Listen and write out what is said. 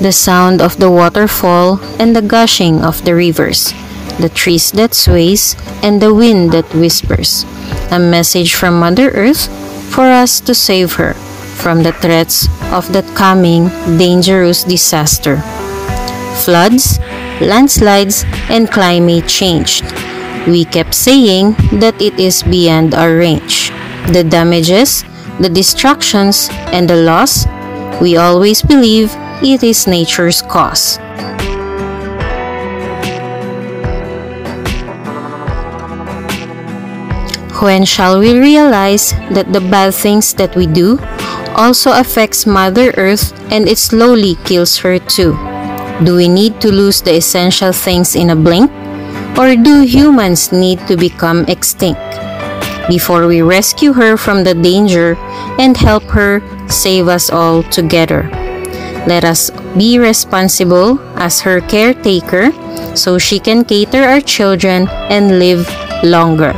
the sound of the waterfall and the gushing of the rivers, the trees that sways and the wind that whispers. A message from Mother Earth for us to save her from the threats of that coming dangerous disaster. Floods, landslides, and climate change. We kept saying that it is beyond our range. The damages, the destructions, and the loss, we always believe it is nature's cause. When shall we realize that the bad things that we do also affects Mother Earth and it slowly kills her too? Do we need to lose the essential things in a blink? Or do humans need to become extinct? Before we rescue her from the danger and help her save us all together. Let us be responsible as her caretaker so she can cater our children and live longer.